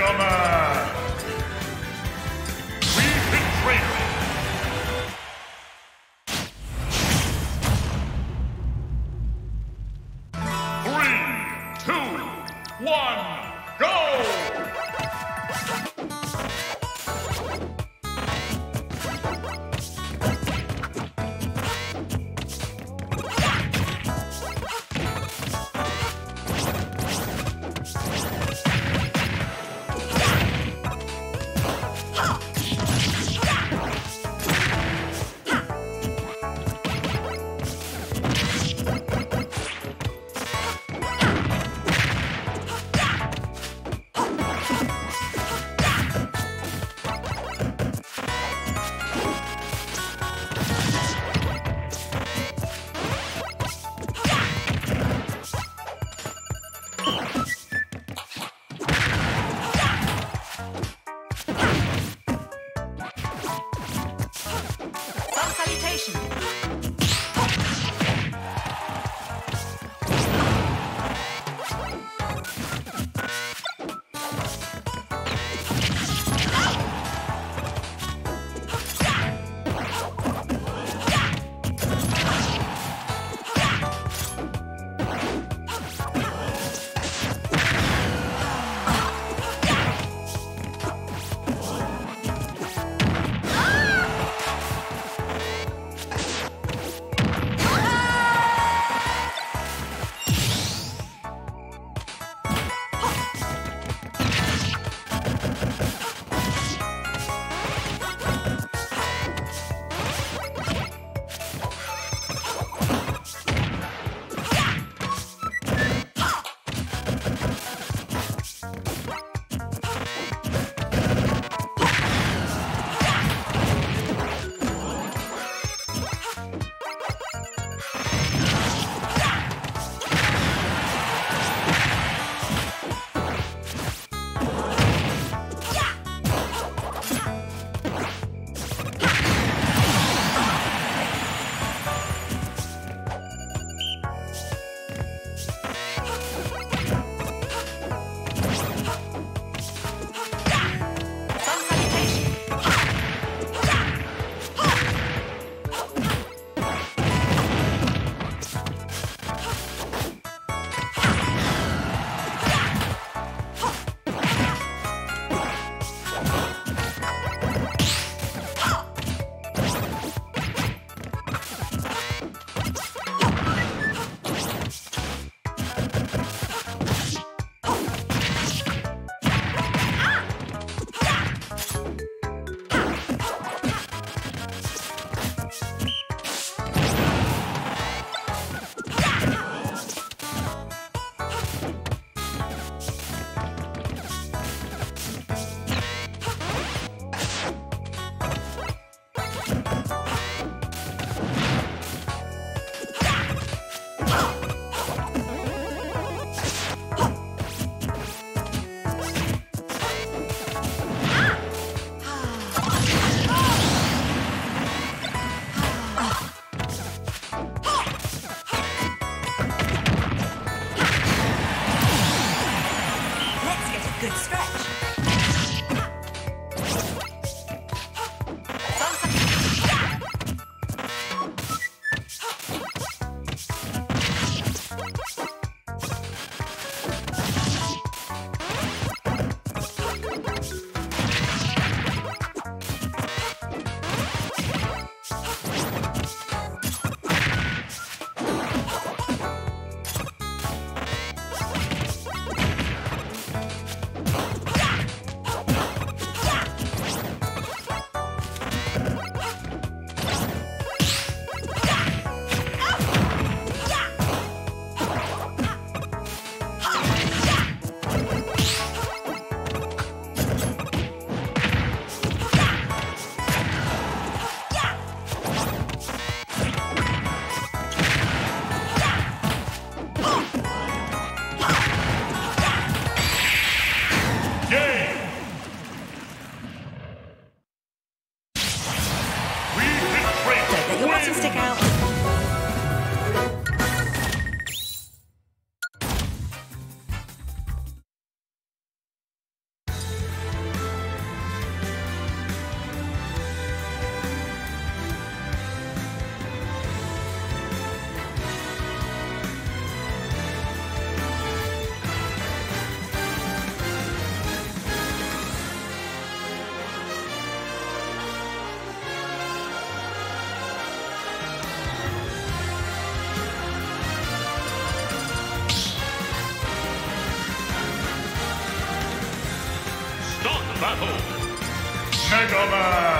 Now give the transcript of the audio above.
Sommer. Mega